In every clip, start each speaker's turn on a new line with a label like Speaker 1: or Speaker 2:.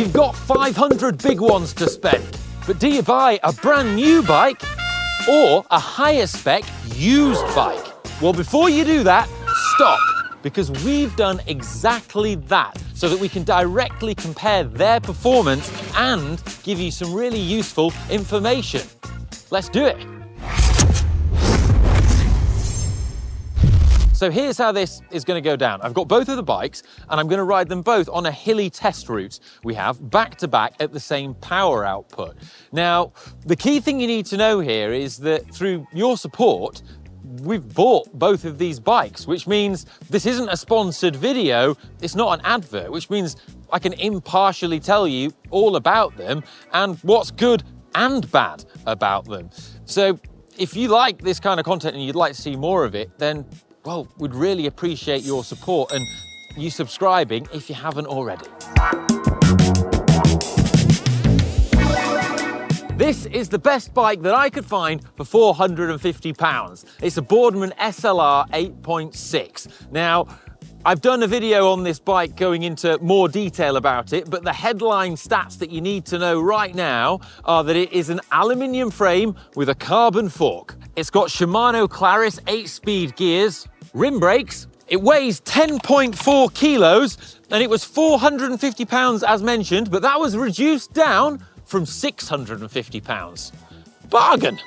Speaker 1: You've got 500 big ones to spend, but do you buy a brand new bike or a higher spec used bike? Well, before you do that, stop, because we've done exactly that so that we can directly compare their performance and give you some really useful information. Let's do it. So here's how this is going to go down. I've got both of the bikes and I'm going to ride them both on a hilly test route we have back to back at the same power output. Now, the key thing you need to know here is that through your support, we've bought both of these bikes, which means this isn't a sponsored video, it's not an advert, which means I can impartially tell you all about them and what's good and bad about them. So if you like this kind of content and you'd like to see more of it, then well, we'd really appreciate your support and you subscribing if you haven't already. This is the best bike that I could find for 450 pounds. It's a Boardman SLR 8.6. Now, I've done a video on this bike going into more detail about it, but the headline stats that you need to know right now are that it is an aluminium frame with a carbon fork. It's got Shimano Claris 8-speed gears, rim brakes, it weighs 10.4 kilos and it was 450 pounds as mentioned, but that was reduced down from 650 pounds. Bargain!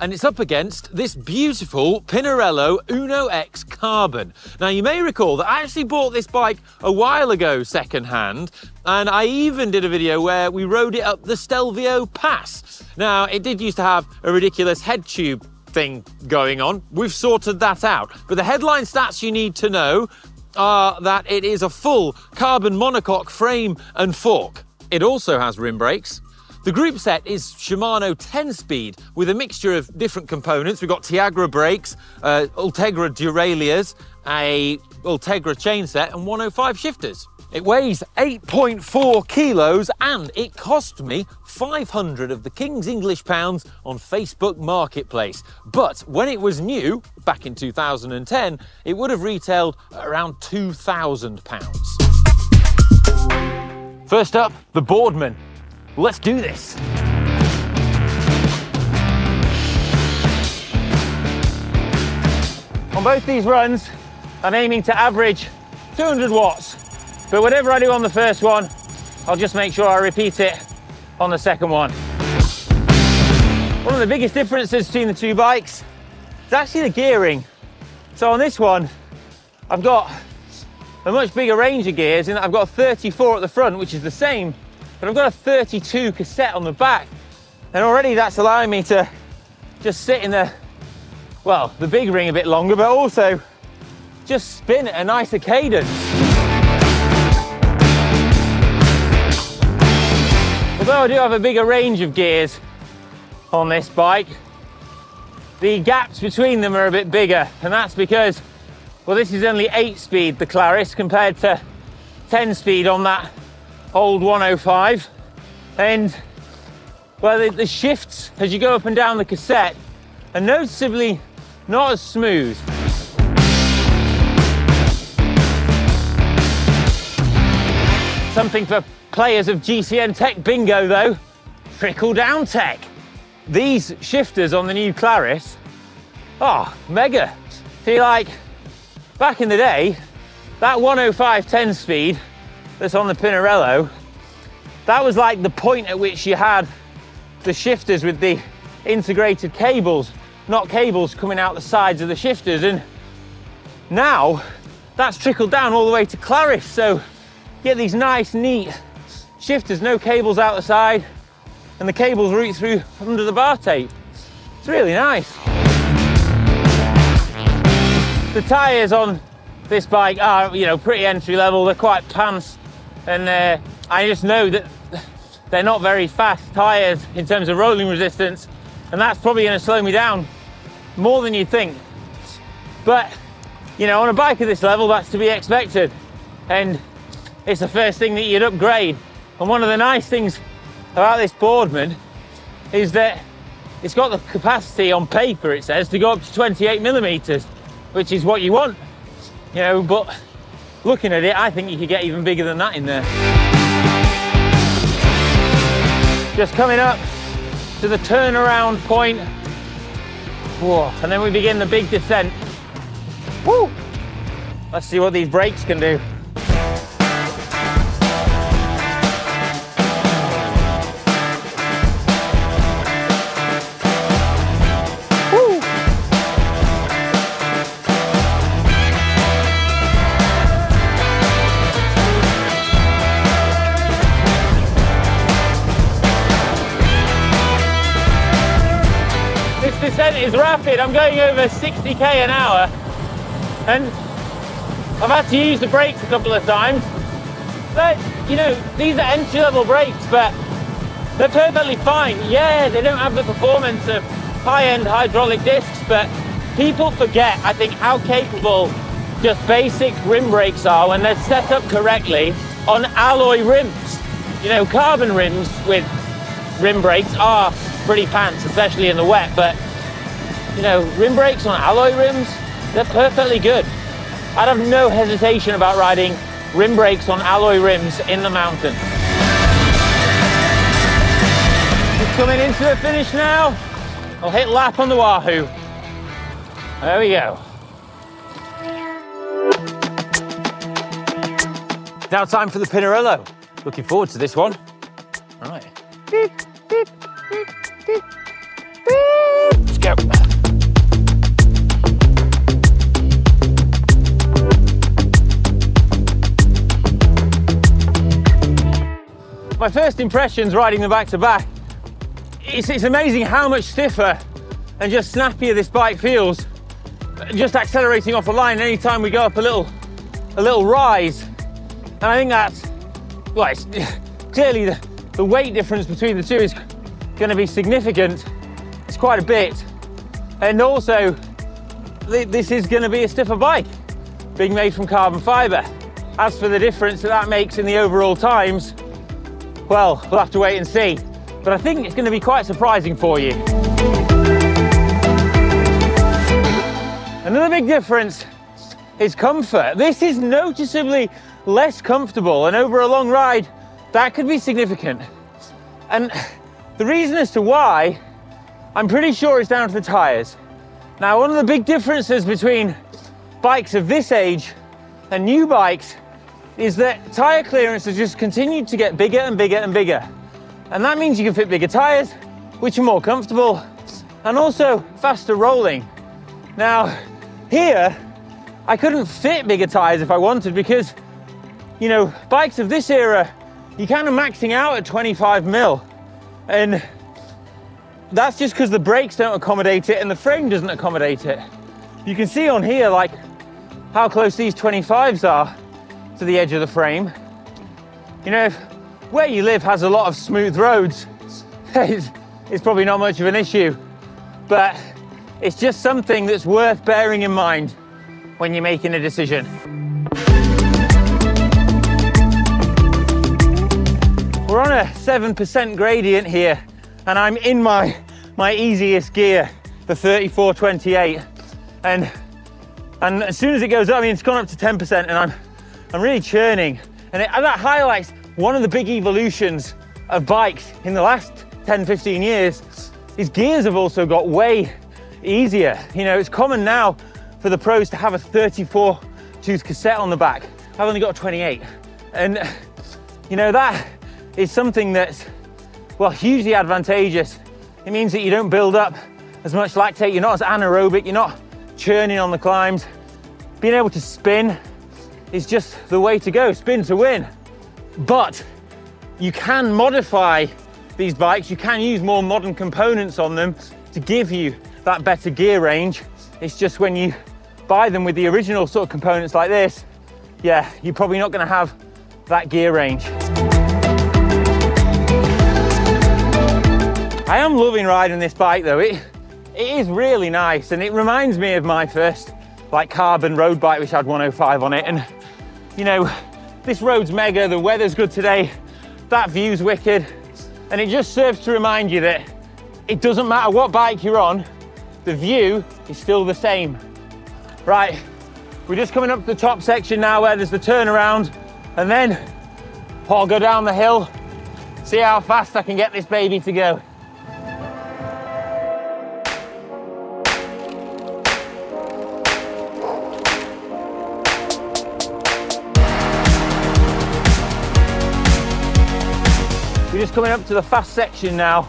Speaker 1: And it's up against this beautiful Pinarello Uno X Carbon. Now you may recall that I actually bought this bike a while ago secondhand and I even did a video where we rode it up the Stelvio Pass. Now it did used to have a ridiculous head tube thing going on. We've sorted that out. But the headline stats you need to know are that it is a full carbon monocoque frame and fork. It also has rim brakes, the group set is Shimano 10-speed with a mixture of different components. We've got Tiagra brakes, uh, Ultegra derailleurs, a Ultegra chain set and 105 shifters. It weighs 8.4 kilos and it cost me 500 of the King's English pounds on Facebook Marketplace. But when it was new, back in 2010, it would have retailed around 2,000 pounds. First up, the Boardman. Let's do this. On both these runs, I'm aiming to average 200 watts, but whatever I do on the first one, I'll just make sure I repeat it on the second one. One of the biggest differences between the two bikes is actually the gearing. So on this one, I've got a much bigger range of gears and I've got 34 at the front, which is the same but I've got a 32 cassette on the back. And already that's allowing me to just sit in the, well, the big ring a bit longer, but also just spin at a nicer cadence. Although I do have a bigger range of gears on this bike, the gaps between them are a bit bigger, and that's because, well, this is only 8 speed, the Claris, compared to 10 speed on that old 105 and well the, the, shifts as you go up and down the cassette are noticeably not as smooth. Something for players of GCN Tech Bingo though, trickle down tech. These shifters on the new Claris, oh, mega. See like, back in the day, that 105 10 speed that's on the Pinarello, that was like the point at which you had the shifters with the integrated cables, not cables coming out the sides of the shifters. And now that's trickled down all the way to Claris. So get these nice, neat shifters, no cables out the side, and the cables route through under the bar tape. It's really nice. The tyres on this bike are, you know, pretty entry level. They're quite pants and uh, I just know that they're not very fast tyres in terms of rolling resistance and that's probably going to slow me down more than you'd think. But, you know, on a bike of this level, that's to be expected. And it's the first thing that you'd upgrade. And one of the nice things about this Boardman is that it's got the capacity on paper, it says, to go up to 28 millimeters, which is what you want. You know, but looking at it, I think you could get even bigger than that in there. Just coming up to the turnaround point. Whoa, and then we begin the big descent. Woo! Let's see what these brakes can do. Rapid. I'm going over 60k an hour and I've had to use the brakes a couple of times. But, you know, these are entry level brakes, but they're perfectly fine. Yeah, they don't have the performance of high end hydraulic discs, but people forget, I think, how capable just basic rim brakes are when they're set up correctly on alloy rims. You know, carbon rims with rim brakes are pretty pants, especially in the wet, but you know, rim brakes on alloy rims, they're perfectly good. I'd have no hesitation about riding rim brakes on alloy rims in the mountains. Just coming into the finish now. I'll hit lap on the Wahoo. There we go. Now time for the Pinarello. Looking forward to this one. Right. My first impressions riding them back to back, it's, it's amazing how much stiffer and just snappier this bike feels. Just accelerating off the line anytime we go up a little, a little rise. And I think that's, well, it's, clearly the, the weight difference between the two is going to be significant. It's quite a bit. And also, this is going to be a stiffer bike being made from carbon fiber. As for the difference that that makes in the overall times, well, we'll have to wait and see. But I think it's going to be quite surprising for you. Another big difference is comfort. This is noticeably less comfortable and over a long ride, that could be significant. And the reason as to why, I'm pretty sure is down to the tires. Now, one of the big differences between bikes of this age and new bikes is that tyre clearance has just continued to get bigger and bigger and bigger. And that means you can fit bigger tyres, which are more comfortable and also faster rolling. Now, here, I couldn't fit bigger tyres if I wanted because, you know, bikes of this era, you're kind of maxing out at 25 mil. And that's just because the brakes don't accommodate it and the frame doesn't accommodate it. You can see on here, like, how close these 25s are to the edge of the frame. You know, where you live has a lot of smooth roads, it's, it's probably not much of an issue, but it's just something that's worth bearing in mind when you're making a decision. We're on a 7% gradient here, and I'm in my, my easiest gear, the 3428. And, and as soon as it goes up, I mean, it's gone up to 10%, and I'm I'm really churning. And, it, and that highlights one of the big evolutions of bikes in the last 10, 15 years is gears have also got way easier. You know, it's common now for the pros to have a 34 tooth cassette on the back. I've only got a 28. And, you know, that is something that's, well, hugely advantageous. It means that you don't build up as much lactate, you're not as anaerobic, you're not churning on the climbs. Being able to spin is just the way to go, spin to win. But you can modify these bikes, you can use more modern components on them to give you that better gear range. It's just when you buy them with the original sort of components like this, yeah, you're probably not gonna have that gear range. I am loving riding this bike though. It, it is really nice and it reminds me of my first like carbon road bike which had 105 on it and you know, this road's mega, the weather's good today, that view's wicked, and it just serves to remind you that it doesn't matter what bike you're on, the view is still the same. Right, We're just coming up to the top section now where there's the turnaround, and then I'll go down the hill, see how fast I can get this baby to go. Just coming up to the fast section now.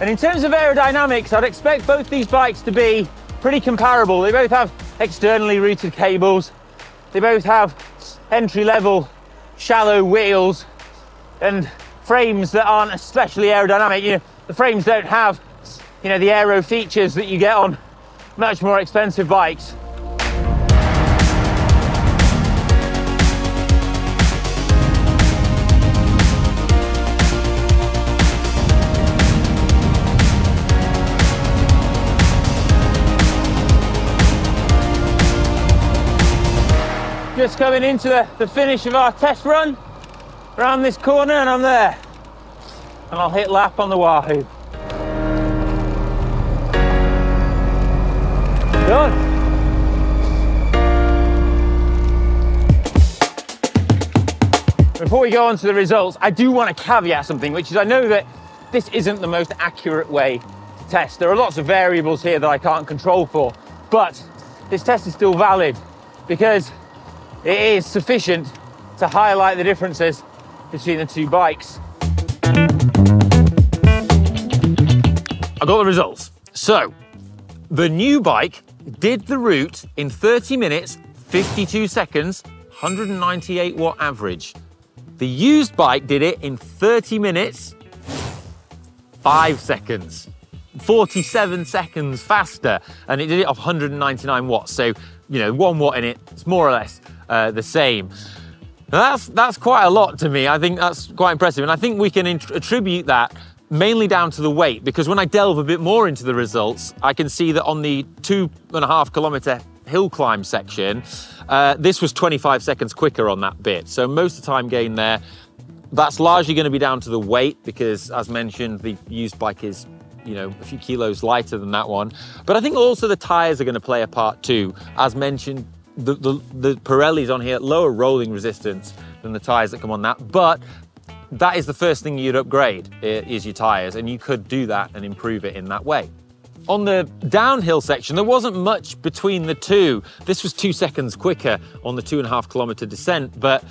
Speaker 1: And in terms of aerodynamics, I'd expect both these bikes to be pretty comparable. They both have externally routed cables. They both have entry level shallow wheels and frames that aren't especially aerodynamic. You know, the frames don't have, you know, the aero features that you get on much more expensive bikes. Just coming into the, the finish of our test run. Around this corner and I'm there. And I'll hit lap on the Wahoo. Done. Before we go on to the results, I do want to caveat something, which is I know that this isn't the most accurate way to test. There are lots of variables here that I can't control for, but this test is still valid because it is sufficient to highlight the differences between the two bikes. I got the results. So, the new bike did the route in 30 minutes, 52 seconds, 198 watt average. The used bike did it in 30 minutes, 5 seconds. 47 seconds faster, and it did it off 199 watts. So, you know, one watt in it, it's more or less uh, the same. Now that's, that's quite a lot to me. I think that's quite impressive. And I think we can attribute that mainly down to the weight because when I delve a bit more into the results, I can see that on the two and a half kilometer hill climb section, uh, this was 25 seconds quicker on that bit. So most of the time gain there, that's largely going to be down to the weight because as mentioned, the used bike is you know, a few kilos lighter than that one. But I think also the tires are going to play a part too. As mentioned, the, the, the Pirellis on here, lower rolling resistance than the tyres that come on that, but that is the first thing you'd upgrade, is your tyres, and you could do that and improve it in that way. On the downhill section, there wasn't much between the two. This was two seconds quicker on the two and a half kilometer descent, but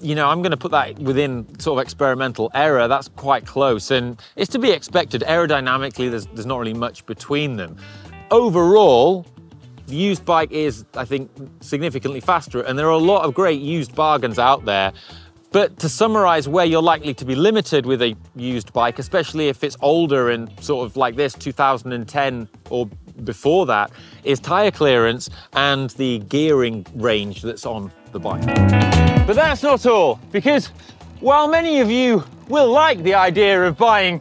Speaker 1: you know, I'm going to put that within sort of experimental error. That's quite close, and it's to be expected. Aerodynamically, there's, there's not really much between them. Overall, the used bike is, I think, significantly faster, and there are a lot of great used bargains out there. But to summarize where you're likely to be limited with a used bike, especially if it's older and sort of like this, 2010 or before that, is tire clearance and the gearing range that's on the bike. But that's not all, because while many of you will like the idea of buying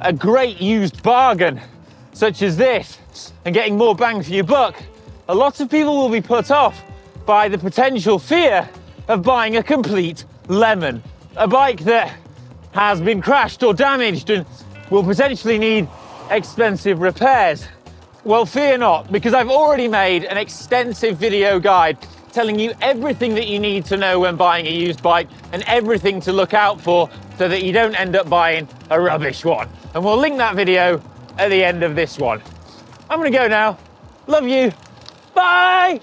Speaker 1: a great used bargain, such as this, and getting more bang for your buck, a lot of people will be put off by the potential fear of buying a complete lemon. A bike that has been crashed or damaged and will potentially need expensive repairs. Well, fear not, because I've already made an extensive video guide telling you everything that you need to know when buying a used bike and everything to look out for so that you don't end up buying a rubbish one. And we'll link that video at the end of this one. I'm gonna go now. Love you. Bye!